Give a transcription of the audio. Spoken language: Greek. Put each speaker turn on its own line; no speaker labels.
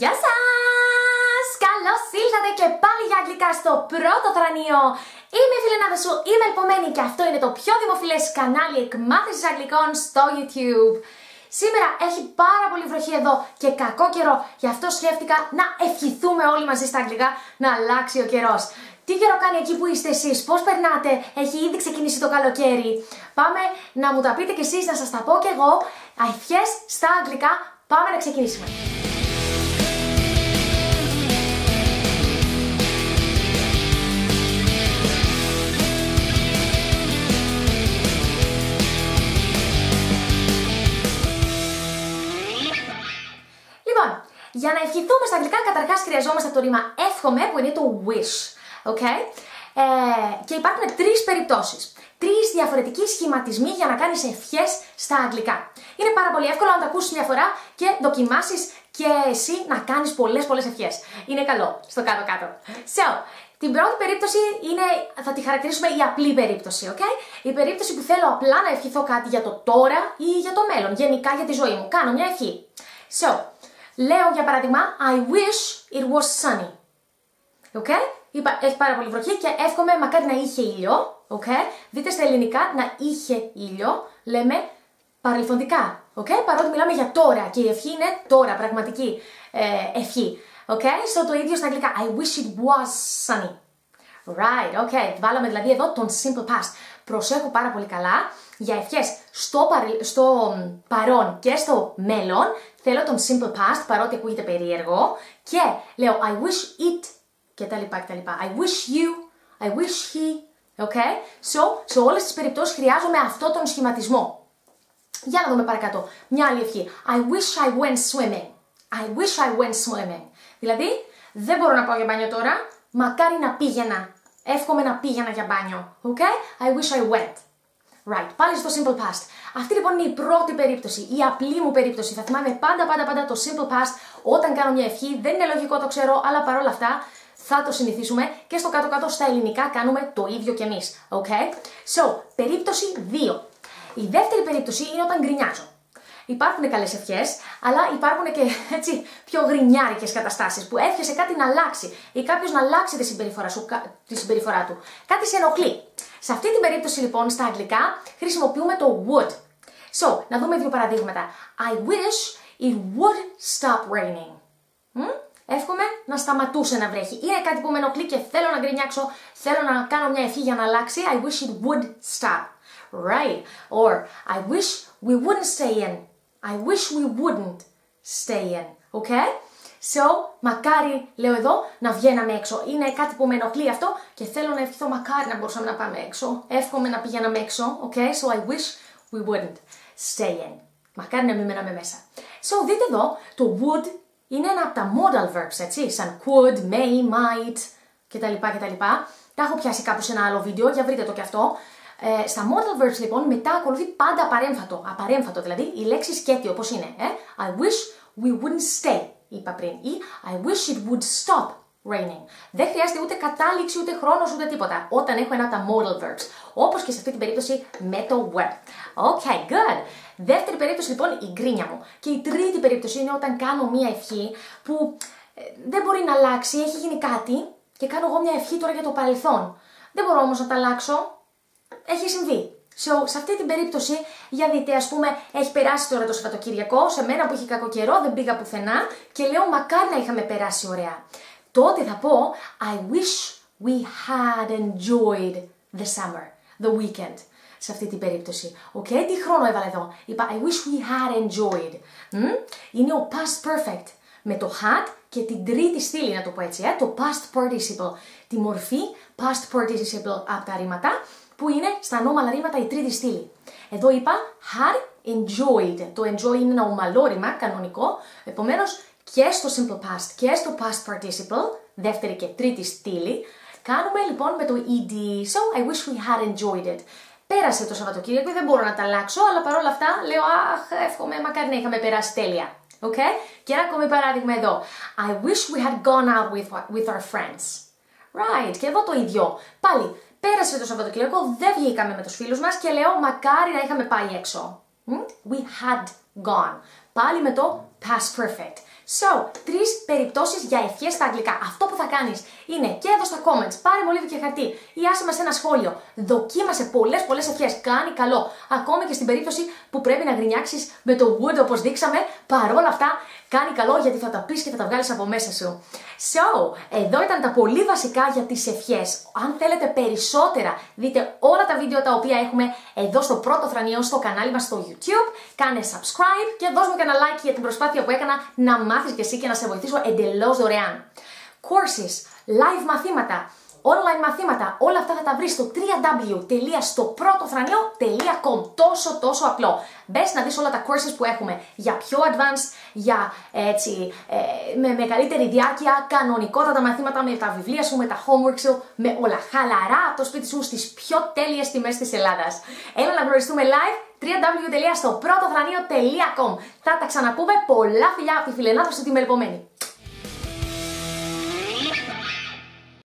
Γεια σας! Καλώς ήλθατε και πάλι για αγγλικά στο πρώτο θρανείο. Είμαι η Φιλενάδα σου, είμαι ελπομένη και αυτό είναι το πιο δημοφιλές κανάλι εκμάθησης αγγλικών στο YouTube. Σήμερα έχει πάρα πολύ βροχή εδώ και κακό καιρό, γι' αυτό σκέφτηκα να ευχηθούμε όλοι μαζί στα αγγλικά να αλλάξει ο καιρός. Τι καιρό κάνει εκεί που είστε εσείς, πώς περνάτε, έχει ήδη ξεκινήσει το καλοκαίρι. Πάμε να μου τα πείτε κι εσείς, να σας τα πω κι εγώ. Ευχές στα αγγλικά, πάμε να ξεκινήσουμε. Ευχηθούμε στα αγγλικά, καταρχάς χρειαζόμαστε το ρήμα εύχομαι που είναι το wish. Okay? Ε, και υπάρχουν τρεις περιπτώσεις. Τρεις διαφορετικοί σχηματισμοί για να κάνεις ευχές στα αγγλικά. Είναι πάρα πολύ εύκολο να το ακούσεις μια φορά και δοκιμάσεις και εσύ να κάνεις πολλές πολλές ευχές. Είναι καλό στο κάτω-κάτω. So, την πρώτη περίπτωση είναι, θα τη χαρακτηρίσουμε η απλή περίπτωση, ok? Η περίπτωση που θέλω απλά να ευχηθώ κάτι για το τώρα ή για το μέλλον, γενικά για τη ζωή μου. Κάνω μια ευχή. So, Λέω για παράδειγμα I wish it was sunny. Οκ; Είπα έχει πάρα πολύ βροχή και εύχομαι μακάρι να είχε ήλιο. Οκ; Δείτε στα ελληνικά να είχε ήλιο. Λέμε παρελθοντικά. Οκ; Παρότι μιλάμε για τώρα και η ευχή είναι τώρα, πραγματική ε, ευχή. Οκ; Στο το ίδιο στα αγγλικά. I wish it was sunny. Right, ok. Βάλαμε δηλαδή εδώ τον simple past. Προσέχω πάρα πολύ καλά για ευχές στο, στο παρόν και στο μέλλον θέλω τον simple past παρότι ακούγεται περίεργο και λέω I wish it και τα λοιπά και τα λοιπά. I wish you, I wish he, ok. So, σε όλες τις περιπτώσεις χρειάζομαι αυτό τον σχηματισμό. Για να δούμε παρακάτω. Μια άλλη ευχή. I wish I went swimming. I wish I went swimming. Δηλαδή, δεν μπορώ να πάω για μπάνιο τώρα, μακάρι να πήγαινα. Εύχομαι να πήγαινα για μπάνιο. Okay? I wish I went. Right, πάλι στο simple past. Αυτή λοιπόν είναι η πρώτη περίπτωση, η απλή μου περίπτωση. Θα θυμάμαι πάντα πάντα πάντα το simple past όταν κάνω μια ευχή. Δεν είναι λογικό, το ξέρω, αλλά παρόλα αυτά θα το συνηθίσουμε και στο κάτω-κάτω στα ελληνικά κάνουμε το ίδιο κι εμείς. Okay? So, περίπτωση 2. Η δεύτερη περίπτωση είναι όταν γκρινιάζω. Υπάρχουν καλές ευχές, αλλά υπάρχουν και έτσι πιο γρινιάρικες καταστάσεις που εύχεσαι κάτι να αλλάξει ή κάποιος να αλλάξει τη συμπεριφορά, σου, τη συμπεριφορά του. Κάτι σε ενοχλεί. Σε αυτή την περίπτωση λοιπόν στα αγγλικά χρησιμοποιούμε το would. So, να δούμε δύο παραδείγματα. I wish it would stop raining. Mm? Εύχομαι να σταματούσε να βρέχει. Είναι κάτι που με ενοχλεί και θέλω να γκρινιάξω, θέλω να κάνω μια ευχή για να αλλάξει. I wish it would stop. Right. Or I wish we wouldn't stay in. I wish we wouldn't stay in. Okay? So, μακάρι, λέω εδώ, να βγαίναμε έξω. Είναι κάτι που με ενοχλεί αυτό και θέλω να ευχηθώ μακάρι να μπορούσαμε να πάμε έξω. Εύχομαι να πηγαίναμε έξω. Okay? So, I wish we wouldn't stay in. Μακάρι να μην μέναμε μέσα. So, δείτε εδώ, το would είναι ένα από τα modal verbs, έτσι, σαν could, may, might κτλ. κτλ. Τα έχω πιάσει κάπου σε ένα άλλο βίντεο, για βρείτε το κι αυτό. Ε, στα modal verbs λοιπόν μετά ακολουθεί πάντα απαρέμφατο. Απαρέμφατο δηλαδή η λέξη σκέτη όπως είναι. Ε; I wish we wouldn't stay, είπα πριν. Ή I wish it would stop raining. Δεν χρειάζεται ούτε κατάληξη, ούτε χρόνος, ούτε τίποτα. Όταν έχω ένα από τα modal verbs. Όπως και σε αυτή την περίπτωση με το web. Ok, good. Δεύτερη περίπτωση λοιπόν η γκρίνια μου. Και η τρίτη περίπτωση είναι όταν κάνω μία ευχή που ε, δεν μπορεί να αλλάξει, έχει γίνει κάτι και κάνω εγώ μια ευχή τώρα για το παρελθόν. Δεν μπορώ όμως να τα αλλάξω, έχει συμβεί. So, σε αυτή την περίπτωση, για δείτε, ας πούμε, έχει περάσει τώρα το Σαββατοκύριακο, σε μένα που έχει κακό καιρό, δεν πήγα πουθενά και λέω μακάρι να είχαμε περάσει ωραία. Τότε θα πω I wish we had enjoyed the summer, the weekend. Σε αυτή την περίπτωση. OK, okay? τι χρόνο έβαλα εδώ. Είπα I wish we had enjoyed. Mm? Είναι ο past perfect. Με το had και την τρίτη στήλη, να το πω έτσι, ε; το past participle. Τη μορφή past participle από τα ρήματα που είναι στα ανώμαλα ρήματα η τρίτη στήλη. Εδώ είπα had enjoyed. Το enjoy είναι ένα ομαλό ρήμα, κανονικό. Επομένως και στο simple past και στο past participle, δεύτερη και τρίτη στήλη, κάνουμε λοιπόν με το ed. So I wish we had enjoyed it. Πέρασε το Σαββατοκύριακο, δεν μπορώ να τα αλλάξω, αλλά παρόλα αυτά λέω Αχ, εύχομαι, μακάρι να είχαμε περάσει τέλεια. Okay? Και ένα ακόμη παράδειγμα εδώ. I wish we had gone out with, with our friends. Right, και εδώ το ίδιο. Πάλι, Πέρασε το Σαββατοκύριακο, δεν βγήκαμε με τους φίλους μας και λέω μακάρι να είχαμε πάει έξω. We had gone. Πάλι με το past perfect. So, τρεις περιπτώσεις για ευχές στα αγγλικά. Αυτό που θα κάνεις είναι και εδώ στα comments, πάρε μολύβι και χαρτί ή άσε μας ένα σχόλιο. Δοκίμασε πολλές πολλές ευχές. Κάνει καλό. Ακόμη και στην περίπτωση που πρέπει να γκρινιάξεις με το wood όπως δείξαμε. Παρόλα αυτά, κάνει καλό γιατί θα τα πεις και θα τα βγάλεις από μέσα σου. So, εδώ ήταν τα πολύ βασικά για τις ευχές. Αν θέλετε περισσότερα, δείτε όλα τα βίντεο τα οποία έχουμε εδώ στο πρώτο θρανείο στο κανάλι μας στο YouTube. Κάνε subscribe και δώσ' μου και ένα like για την προσπάθεια που έκανα να μάθεις και εσύ και να σε βοηθήσω εντελώς δωρεάν. Courses, live μαθήματα, online μαθήματα, όλα αυτά θα τα βρεις στο www.stopρωτοθρανείο.com Τόσο τόσο απλό. Μπες να δεις όλα τα courses που έχουμε για πιο advanced, για έτσι, ε, με μεγαλύτερη διάρκεια, κανονικότατα μαθήματα με τα βιβλία σου, με τα homework σου, με όλα χαλαρά από το σπίτι σου στις πιο τέλειες τιμές της Ελλάδας. Έλα να γνωριστούμε live www.stopρωτοθρανείο.com Θα τα ξαναπούμε πολλά φιλιά από τη φιλενάδα σου τη μελπομένη.